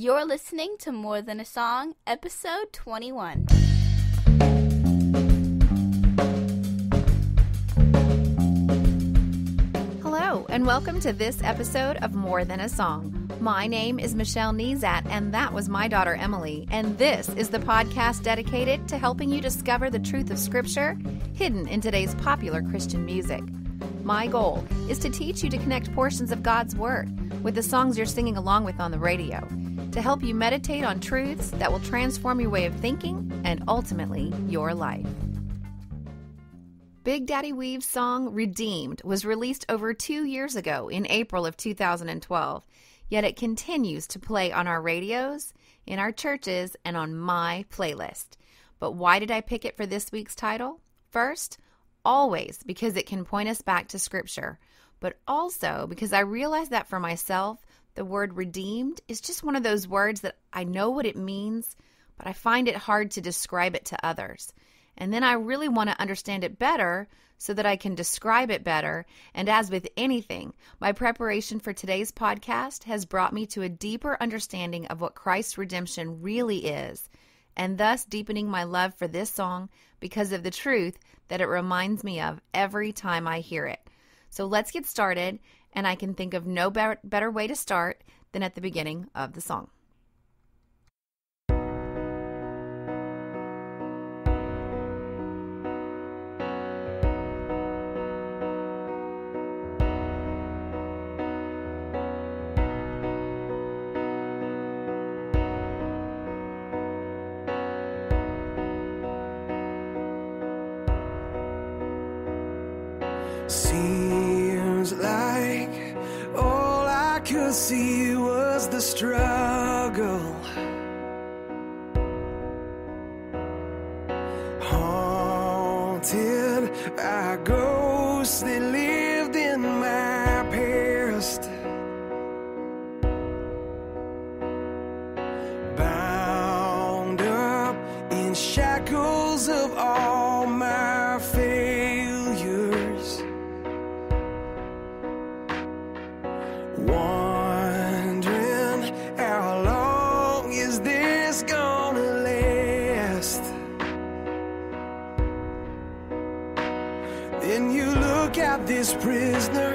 You're listening to More Than a Song, episode 21. Hello, and welcome to this episode of More Than a Song. My name is Michelle Nezat, and that was my daughter Emily. And this is the podcast dedicated to helping you discover the truth of Scripture hidden in today's popular Christian music. My goal is to teach you to connect portions of God's Word with the songs you're singing along with on the radio to help you meditate on truths that will transform your way of thinking and ultimately your life. Big Daddy Weave's song Redeemed was released over two years ago in April of 2012, yet it continues to play on our radios, in our churches, and on my playlist. But why did I pick it for this week's title? First, always because it can point us back to Scripture, but also because I realize that for myself, the word redeemed is just one of those words that I know what it means, but I find it hard to describe it to others. And then I really want to understand it better so that I can describe it better. And as with anything, my preparation for today's podcast has brought me to a deeper understanding of what Christ's redemption really is, and thus deepening my love for this song because of the truth that it reminds me of every time I hear it. So let's get started, and I can think of no better way to start than at the beginning of the song. See was the struggle. Then you look at this prisoner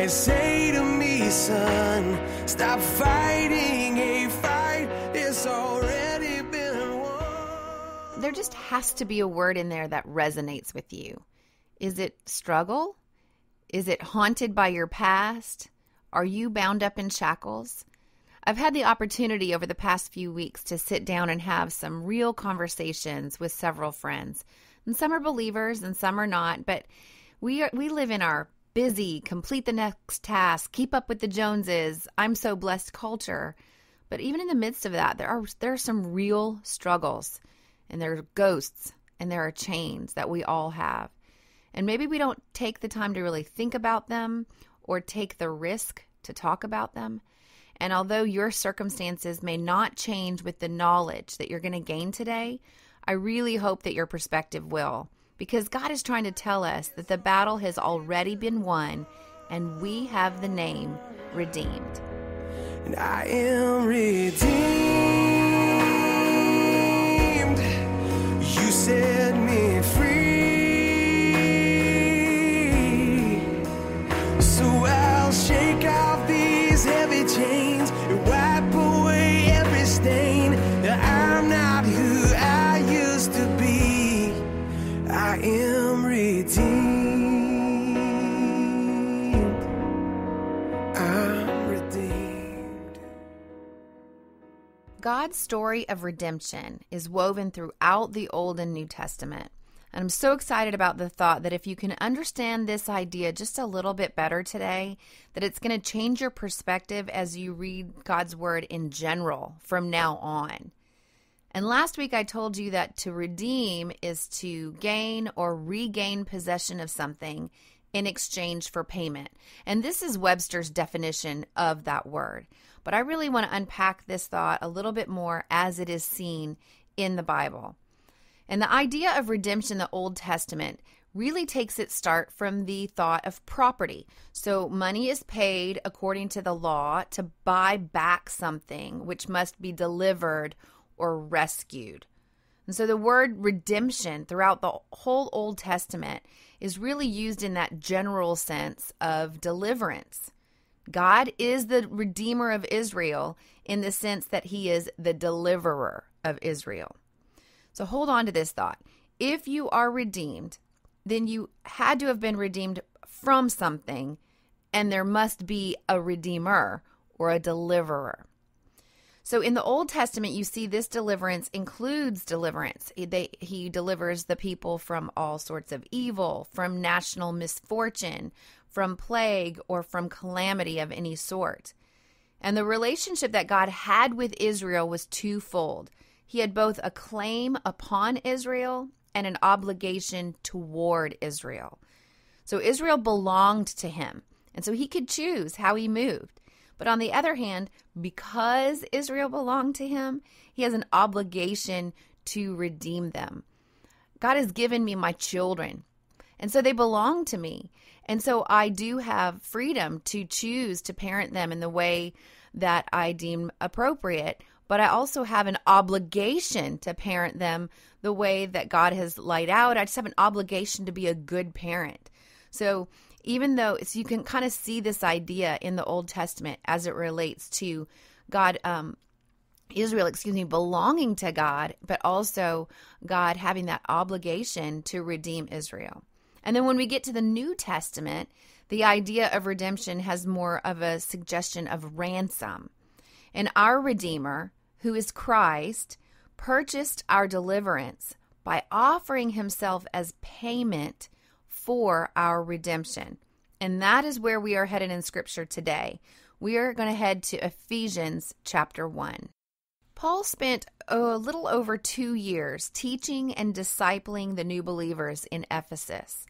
and say to me, son, stop fighting a fight it's already been won. there just has to be a word in there that resonates with you. Is it struggle? Is it haunted by your past? Are you bound up in shackles? I've had the opportunity over the past few weeks to sit down and have some real conversations with several friends. And some are believers and some are not, but we are, we live in our busy, complete the next task, keep up with the Joneses, I'm so blessed culture. But even in the midst of that, there are there are some real struggles and there are ghosts and there are chains that we all have. And maybe we don't take the time to really think about them or take the risk to talk about them. And although your circumstances may not change with the knowledge that you're going to gain today, I really hope that your perspective will. Because God is trying to tell us that the battle has already been won and we have the name redeemed. and I am redeemed. You set me God's story of redemption is woven throughout the Old and New Testament. And I'm so excited about the thought that if you can understand this idea just a little bit better today, that it's going to change your perspective as you read God's word in general from now on. And last week I told you that to redeem is to gain or regain possession of something in exchange for payment. And this is Webster's definition of that word. But I really want to unpack this thought a little bit more as it is seen in the Bible. And the idea of redemption in the Old Testament really takes its start from the thought of property. So, money is paid according to the law to buy back something which must be delivered or rescued. And so, the word redemption throughout the whole Old Testament is really used in that general sense of deliverance. God is the redeemer of Israel in the sense that he is the deliverer of Israel. So, hold on to this thought. If you are redeemed, then you had to have been redeemed from something, and there must be a redeemer or a deliverer. So in the Old Testament, you see this deliverance includes deliverance. They, he delivers the people from all sorts of evil, from national misfortune, from plague, or from calamity of any sort. And the relationship that God had with Israel was twofold. He had both a claim upon Israel and an obligation toward Israel. So Israel belonged to him, and so he could choose how he moved. But on the other hand, because Israel belonged to him, he has an obligation to redeem them. God has given me my children, and so they belong to me. And so I do have freedom to choose to parent them in the way that I deem appropriate but I also have an obligation to parent them the way that God has laid out. I just have an obligation to be a good parent. So even though so you can kind of see this idea in the Old Testament as it relates to God, um, Israel, excuse me, belonging to God, but also God having that obligation to redeem Israel. And then when we get to the New Testament, the idea of redemption has more of a suggestion of ransom. And our Redeemer, who is Christ, purchased our deliverance by offering himself as payment for our redemption. And that is where we are headed in Scripture today. We are going to head to Ephesians chapter 1. Paul spent a little over two years teaching and discipling the new believers in Ephesus.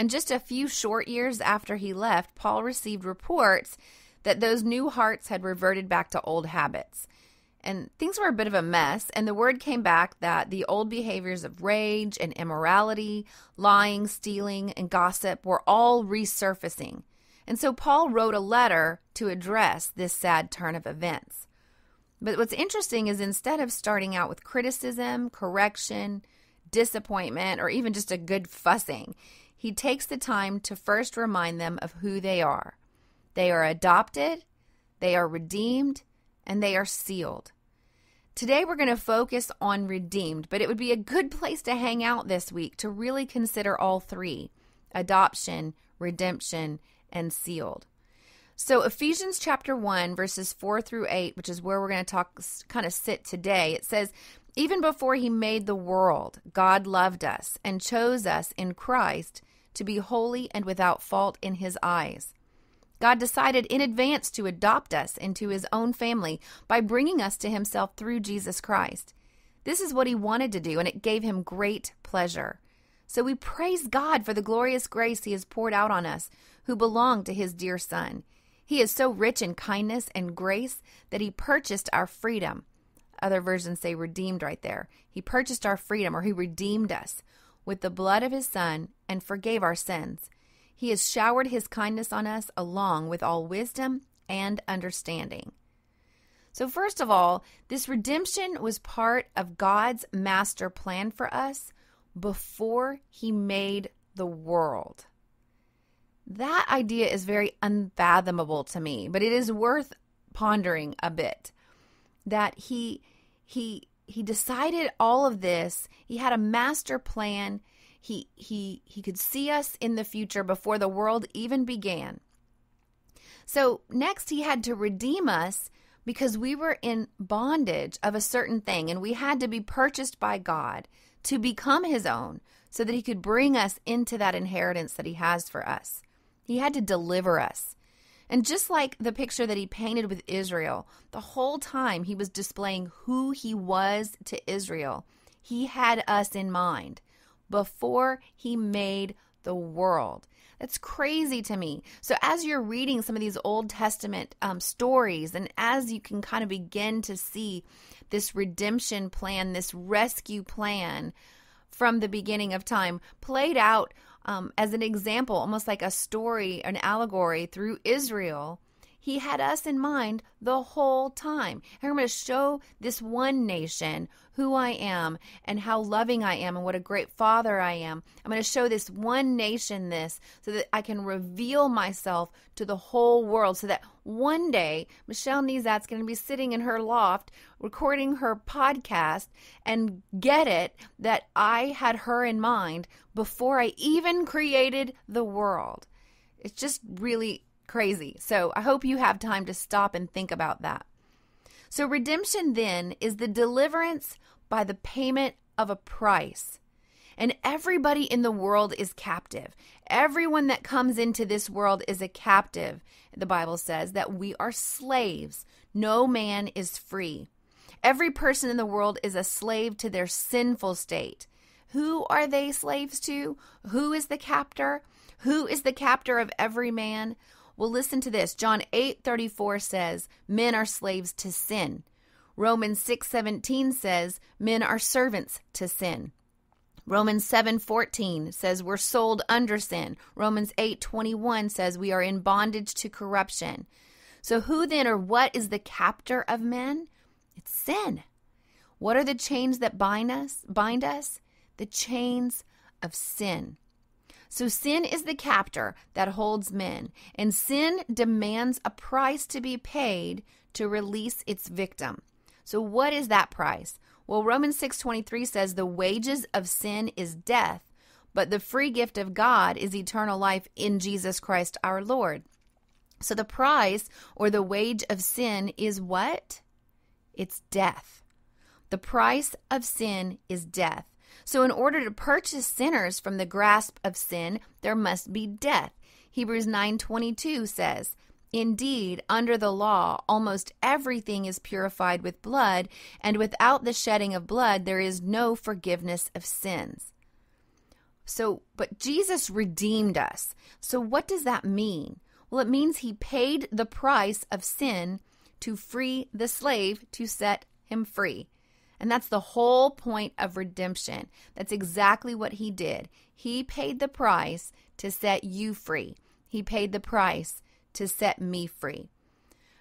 And just a few short years after he left, Paul received reports that those new hearts had reverted back to old habits. And things were a bit of a mess, and the word came back that the old behaviors of rage and immorality, lying, stealing, and gossip were all resurfacing. And so Paul wrote a letter to address this sad turn of events. But what's interesting is instead of starting out with criticism, correction, disappointment, or even just a good fussing, he takes the time to first remind them of who they are. They are adopted, they are redeemed, and they are sealed. Today, we're going to focus on redeemed, but it would be a good place to hang out this week to really consider all three adoption, redemption, and sealed. So, Ephesians chapter 1, verses 4 through 8, which is where we're going to talk, kind of sit today, it says, Even before he made the world, God loved us and chose us in Christ to be holy and without fault in his eyes. God decided in advance to adopt us into his own family by bringing us to himself through Jesus Christ. This is what he wanted to do, and it gave him great pleasure. So we praise God for the glorious grace he has poured out on us who belong to his dear Son. He is so rich in kindness and grace that he purchased our freedom. Other versions say redeemed right there. He purchased our freedom, or he redeemed us with the blood of his Son and forgave our sins. He has showered his kindness on us along with all wisdom and understanding. So, first of all, this redemption was part of God's master plan for us before he made the world. That idea is very unfathomable to me, but it is worth pondering a bit. That he he he decided all of this. He had a master plan. He he he could see us in the future before the world even began. So next he had to redeem us because we were in bondage of a certain thing and we had to be purchased by God to become his own so that he could bring us into that inheritance that he has for us. He had to deliver us. And just like the picture that he painted with Israel, the whole time he was displaying who he was to Israel, he had us in mind before he made the world. That's crazy to me. So, as you're reading some of these Old Testament um, stories, and as you can kind of begin to see this redemption plan, this rescue plan from the beginning of time played out um, as an example, almost like a story, an allegory through Israel. He had us in mind the whole time. And I'm going to show this one nation who I am and how loving I am and what a great father I am. I'm going to show this one nation this so that I can reveal myself to the whole world so that one day Michelle Nezat's going to be sitting in her loft recording her podcast and get it that I had her in mind before I even created the world. It's just really crazy. So I hope you have time to stop and think about that. So, redemption then is the deliverance by the payment of a price. And everybody in the world is captive. Everyone that comes into this world is a captive. The Bible says that we are slaves. No man is free. Every person in the world is a slave to their sinful state. Who are they slaves to? Who is the captor? Who is the captor of every man? Well, listen to this. John 8:34 says, "Men are slaves to sin." Romans 6:17 says, "Men are servants to sin." Romans 7:14 says we're sold under sin. Romans 8:21 says we are in bondage to corruption. So who then or what is the captor of men? It's sin. What are the chains that bind us? Bind us? The chains of sin. So sin is the captor that holds men, and sin demands a price to be paid to release its victim. So what is that price? Well, Romans 6:23 says the wages of sin is death, but the free gift of God is eternal life in Jesus Christ our Lord. So the price or the wage of sin is what? It's death. The price of sin is death. So, in order to purchase sinners from the grasp of sin, there must be death. Hebrews 9:22 says, Indeed, under the law, almost everything is purified with blood, and without the shedding of blood, there is no forgiveness of sins. So, but Jesus redeemed us. So, what does that mean? Well, it means he paid the price of sin to free the slave to set him free. And that's the whole point of redemption. That's exactly what he did. He paid the price to set you free, he paid the price to set me free.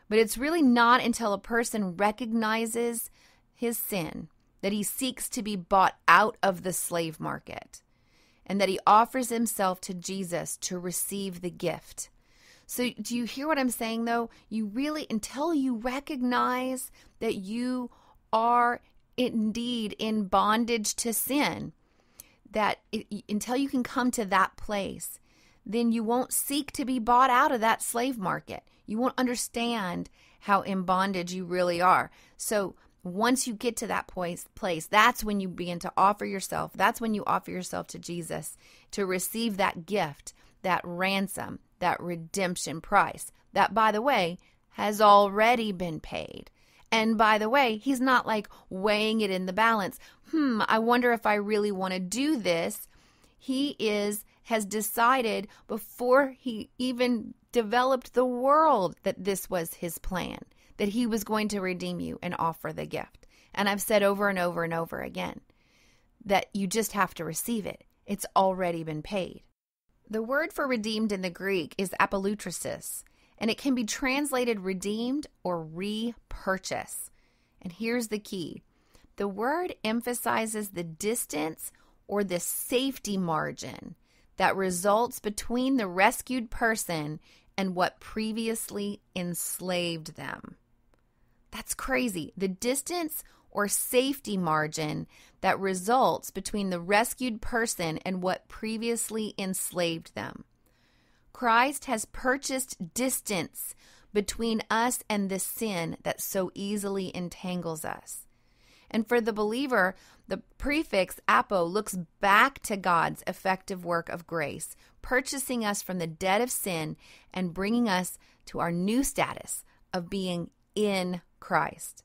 But it's really not until a person recognizes his sin that he seeks to be bought out of the slave market and that he offers himself to Jesus to receive the gift. So, do you hear what I'm saying though? You really, until you recognize that you are indeed in bondage to sin, that it, until you can come to that place, then you won't seek to be bought out of that slave market. You won't understand how in bondage you really are. So once you get to that place, place, that's when you begin to offer yourself. That's when you offer yourself to Jesus to receive that gift, that ransom, that redemption price. That, by the way, has already been paid. And by the way, he's not like weighing it in the balance. Hmm, I wonder if I really want to do this. He is has decided before he even developed the world that this was his plan, that he was going to redeem you and offer the gift. And I've said over and over and over again that you just have to receive it. It's already been paid. The word for redeemed in the Greek is apolutrosis, and it can be translated redeemed or repurchase. And here's the key the word emphasizes the distance or the safety margin that results between the rescued person and what previously enslaved them. That's crazy. The distance or safety margin that results between the rescued person and what previously enslaved them. Christ has purchased distance between us and the sin that so easily entangles us. And for the believer, the prefix apo looks back to God's effective work of grace, purchasing us from the debt of sin and bringing us to our new status of being in Christ.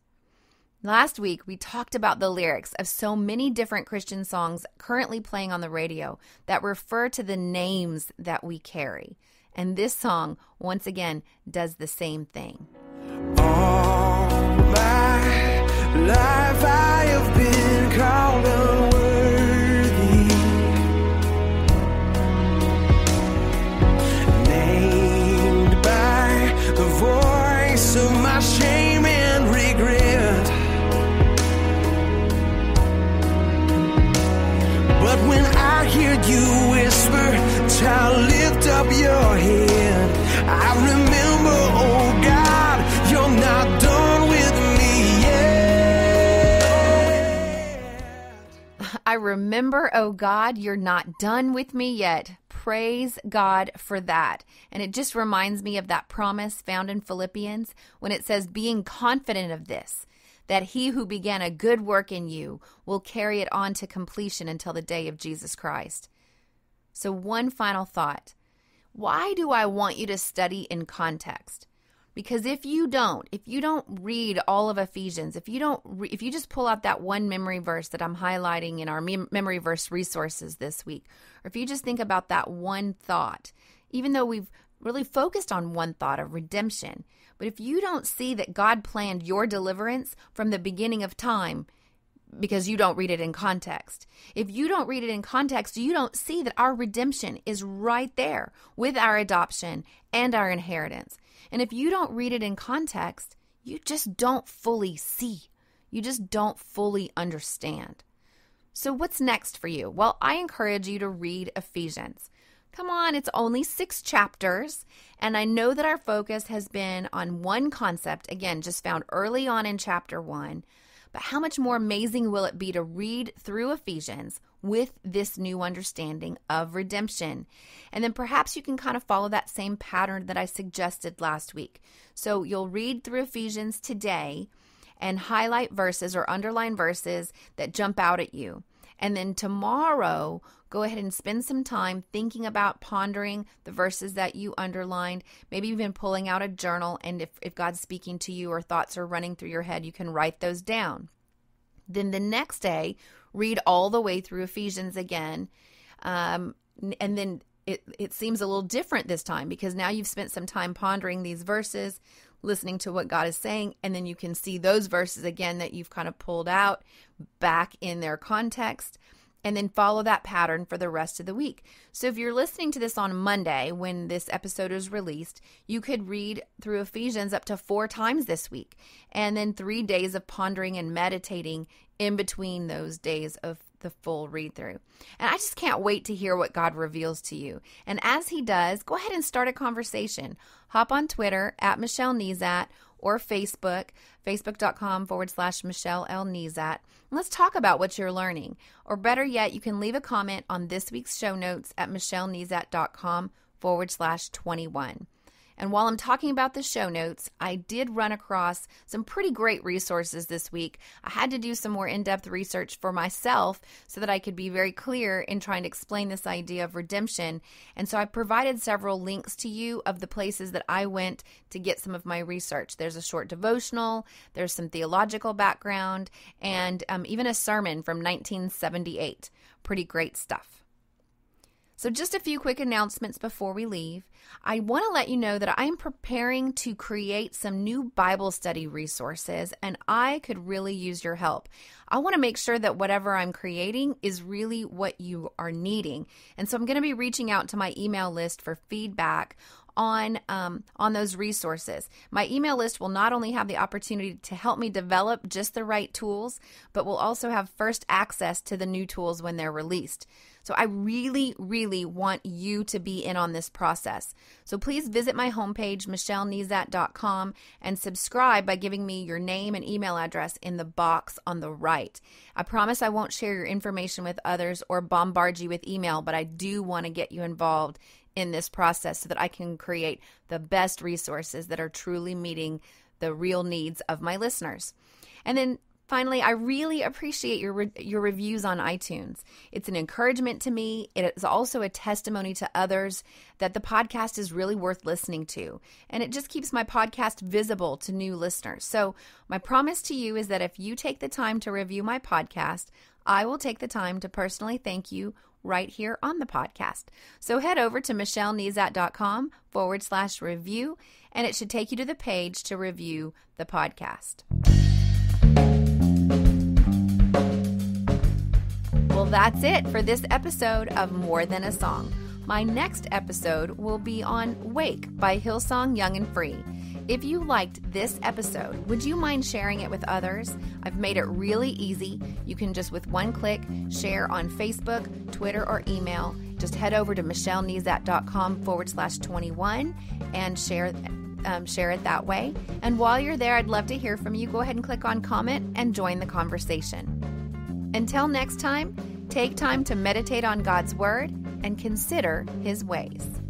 Last week, we talked about the lyrics of so many different Christian songs currently playing on the radio that refer to the names that we carry. And this song, once again, does the same thing. All remember, oh God, you're not done with me yet. Praise God for that. And it just reminds me of that promise found in Philippians when it says, being confident of this, that he who began a good work in you will carry it on to completion until the day of Jesus Christ. So, one final thought why do I want you to study in context? Because if you don't, if you don't read all of Ephesians, if you don't, re- if you just pull out that one memory verse that I'm highlighting in our mem- memory verse resources this week, or if you just think about that one thought, even though we've really focused on one thought of redemption, but if you don't see that God planned your deliverance from the beginning of time, because you don't read it in context. If you don't read it in context, you don't see that our redemption is right there with our adoption and our inheritance. And if you don't read it in context, you just don't fully see. You just don't fully understand. So, what's next for you? Well, I encourage you to read Ephesians. Come on, it's only six chapters. And I know that our focus has been on one concept, again, just found early on in chapter one. But how much more amazing will it be to read through Ephesians with this new understanding of redemption? And then perhaps you can kind of follow that same pattern that I suggested last week. So you'll read through Ephesians today and highlight verses or underline verses that jump out at you. And then tomorrow, go ahead and spend some time thinking about pondering the verses that you underlined, maybe even pulling out a journal. And if, if God's speaking to you or thoughts are running through your head, you can write those down. Then the next day, read all the way through Ephesians again. Um, and then it, it seems a little different this time because now you've spent some time pondering these verses, listening to what God is saying, and then you can see those verses again that you've kind of pulled out back in their context and then follow that pattern for the rest of the week. So if you're listening to this on Monday when this episode is released, you could read through Ephesians up to 4 times this week and then 3 days of pondering and meditating in between those days of the full read through. And I just can't wait to hear what God reveals to you. And as He does, go ahead and start a conversation. Hop on Twitter at Michelle Nezat or Facebook, facebook.com forward slash Michelle L. Nezat. Let's talk about what you're learning. Or better yet, you can leave a comment on this week's show notes at michellenezat.com forward slash 21. And while I'm talking about the show notes, I did run across some pretty great resources this week. I had to do some more in depth research for myself so that I could be very clear in trying to explain this idea of redemption. And so I provided several links to you of the places that I went to get some of my research. There's a short devotional, there's some theological background, and um, even a sermon from 1978. Pretty great stuff. So, just a few quick announcements before we leave. I want to let you know that I am preparing to create some new Bible study resources, and I could really use your help. I want to make sure that whatever I'm creating is really what you are needing. And so, I'm going to be reaching out to my email list for feedback on um, on those resources. My email list will not only have the opportunity to help me develop just the right tools, but will also have first access to the new tools when they're released. So I really, really want you to be in on this process. So please visit my homepage, michellenezat.com, and subscribe by giving me your name and email address in the box on the right. I promise I won't share your information with others or bombard you with email, but I do want to get you involved in this process so that I can create the best resources that are truly meeting the real needs of my listeners. And then Finally, I really appreciate your re- your reviews on iTunes. It's an encouragement to me. It is also a testimony to others that the podcast is really worth listening to, and it just keeps my podcast visible to new listeners. So, my promise to you is that if you take the time to review my podcast, I will take the time to personally thank you right here on the podcast. So head over to michellenezat.com forward slash review, and it should take you to the page to review the podcast. that's it for this episode of More Than a Song. My next episode will be on Wake by Hillsong Young and Free. If you liked this episode, would you mind sharing it with others? I've made it really easy. You can just with one click share on Facebook, Twitter, or email. Just head over to michellenezat.com forward slash 21 and share um, share it that way. And while you're there, I'd love to hear from you. Go ahead and click on comment and join the conversation. Until next time, Take time to meditate on God's Word and consider His ways.